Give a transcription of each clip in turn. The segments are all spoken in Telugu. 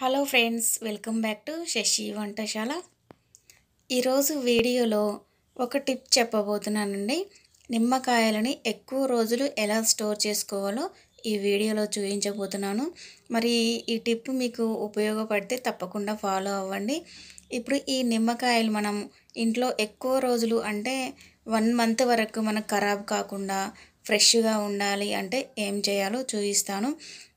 Hello friends welcome back to Shashi వంటశాల. ఈరోజు వీడియోలో ఒక టిప్ చెప్పబోతున్నానండి. నిమ్మకాయలని ఎక్కువ రోజులు ఎలా స్టోర్ చేసుకోవాలో ఈ వీడియోలో చూపించబోతున్నాను. మరి ఈ టిప్ మీకు ఉపయోగపడితే తప్పకుండా ఫాలో అవ్వండి. ఇప్పుడు ఈ నిమ్మకాయలు మనం ఇంట్లో ఎక్కువ రోజులు అంటే వన్ మంత్ వరకు మనకు ఖరాబ్ కాకుండా ఫ్రెష్గా ఉండాలి అంటే ఏం చేయాలో చూపిస్తాను.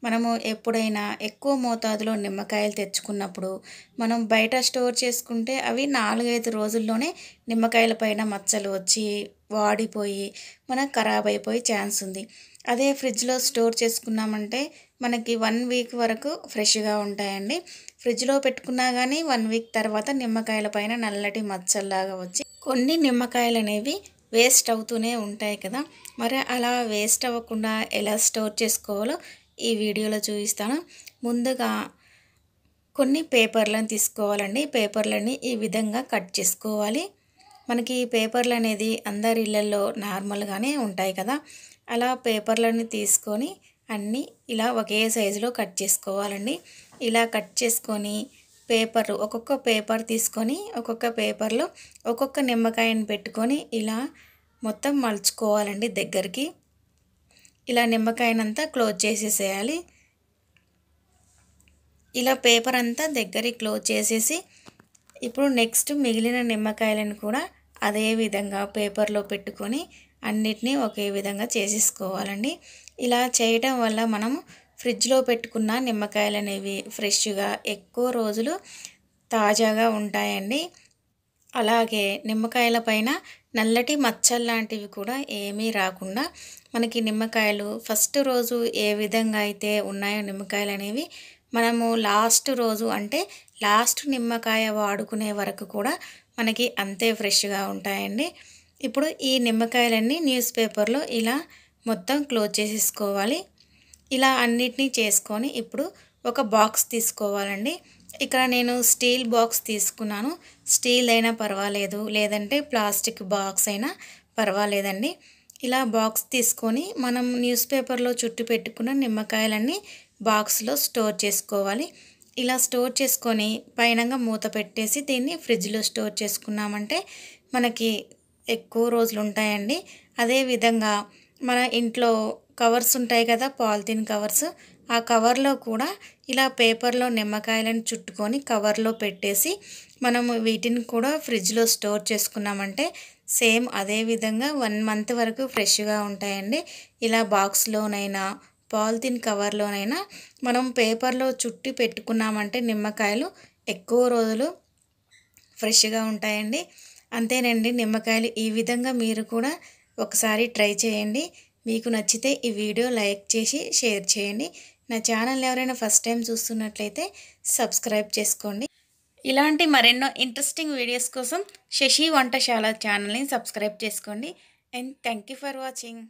మనము ఎప్పుడైనా ఎక్కువ మోతాదులో నిమ్మకాయలు తెచ్చుకున్నప్పుడు మనం బయట స్టోర్ చేసుకుంటే అవి నాలుగైదు రోజుల్లోనే నిమ్మకాయల పైన మచ్చలు వచ్చి వాడిపోయి మనకు ఖరాబ్ అయిపోయే ఛాన్స్ ఉంది. అదే ఫ్రిడ్జ్లో స్టోర్ చేసుకున్నామంటే మనకి వన్ వీక్ వరకు ఫ్రెష్గా ఉంటాయండి. ఫ్రిడ్జ్లో పెట్టుకున్నా కానీ వన్ వీక్ తర్వాత నిమ్మకాయల పైన నల్లటి మచ్చల్లాగా వచ్చి కొన్ని నిమ్మకాయలు అనేవి వేస్ట్ అవుతూనే ఉంటాయి కదా. మరి అలా వేస్ట్ అవ్వకుండా ఎలా స్టోర్ చేసుకోవాలో ఈ వీడియోలో చూపిస్తాను. ముందుగా కొన్ని పేపర్లను తీసుకోవాలండి. పేపర్లని ఈ విధంగా కట్ చేసుకోవాలి. మనకి ఈ పేపర్లు అనేది అందరి ఇళ్ళల్లో నార్మల్గానే ఉంటాయి కదా. అలా పేపర్లని తీసుకొని అన్నీ ఇలా ఒకే సైజులో కట్ చేసుకోవాలండి. ఇలా కట్ చేసుకొని పేపర్ ఒక్కొక్క పేపర్ తీసుకొని ఒక్కొక్క పేపర్లో ఒక్కొక్క నిమ్మకాయని పెట్టుకొని ఇలా మొత్తం మలుచుకోవాలండి దగ్గరికి. ఇలా నిమ్మకాయనంతా క్లోజ్ చేసేసేయాలి. ఇలా పేపర్ అంతా దగ్గరికి క్లోజ్ చేసేసి ఇప్పుడు నెక్స్ట్ మిగిలిన నిమ్మకాయలను కూడా అదే విధంగా పేపర్లో పెట్టుకొని అన్నిటినీ ఒకే విధంగా చేసేసుకోవాలండి. ఇలా చేయటం వల్ల మనం ఫ్రిడ్జ్లో పెట్టుకున్న నిమ్మకాయలు అనేవి ఫ్రెష్గా ఎక్కువ రోజులు తాజాగా ఉంటాయండి. అలాగే నిమ్మకాయల పైన నల్లటి మచ్చలు లాంటివి కూడా ఏమీ రాకుండా మనకి నిమ్మకాయలు ఫస్ట్ రోజు ఏ విధంగా అయితే ఉన్నాయో నిమ్మకాయలు అనేవి మనము లాస్ట్ రోజు అంటే లాస్ట్ నిమ్మకాయ వాడుకునే వరకు కూడా మనకి అంతే ఫ్రెష్గా ఉంటాయండి. ఇప్పుడు ఈ నిమ్మకాయలన్నీ న్యూస్ పేపర్లో ఇలా మొత్తం క్లోజ్ చేసేసుకోవాలి. ఇలా అన్నిటినీ చేసుకొని ఇప్పుడు ఒక బాక్స్ తీసుకోవాలండి. ఇక్కడ నేను స్టీల్ బాక్స్ తీసుకున్నాను. స్టీల్ అయినా పర్వాలేదు. లేదంటే ప్లాస్టిక్ బాక్స్ అయినా పర్వాలేదండి. ఇలా బాక్స్ తీసుకొని మనం న్యూస్ పేపర్లో చుట్టు పెట్టుకున్న నిమ్మకాయలన్నీ బాక్స్లో స్టోర్ చేసుకోవాలి. ఇలా స్టోర్ చేసుకొని పైనంగా మూత పెట్టేసి దీన్ని ఫ్రిడ్జ్లో స్టోర్ చేసుకున్నామంటే మనకి ఎక్కువ రోజులు ఉంటాయండి. అదేవిధంగా మన ఇంట్లో కవర్స్ ఉంటాయి కదా పాలిథిన్ కవర్స్. ఆ కవర్లో కూడా ఇలా పేపర్లో నిమ్మకాయలను చుట్టుకొని కవర్లో పెట్టేసి మనము వీటిని కూడా ఫ్రిడ్జ్లో స్టోర్ చేసుకున్నామంటే సేమ్ అదే విధంగా వన్ మంత్ వరకు ఫ్రెష్గా ఉంటాయండి. ఇలా బాక్స్లోనైనా పాలిథిన్ కవర్లోనైనా మనం పేపర్లో చుట్టి పెట్టుకున్నామంటే నిమ్మకాయలు ఎక్కువ రోజులు ఫ్రెష్గా ఉంటాయండి. అంతేనండి నిమ్మకాయలు ఈ విధంగా మీరు కూడా ఒకసారి ట్రై చేయండి. మీకు నచ్చితే ఈ వీడియో లైక్ చేసి షేర్ చేయండి. నా ఛానల్ ఎవరైనా ఫస్ట్ టైం చూస్తున్నట్లయితే సబ్స్క్రైబ్ చేసుకోండి. ఇలాంటి మరెన్నో ఇంట్రెస్టింగ్ వీడియోస్ కోసం శశి వంటశాల ఛానల్ని సబ్స్క్రైబ్ చేసుకోండి. And thank you for watching.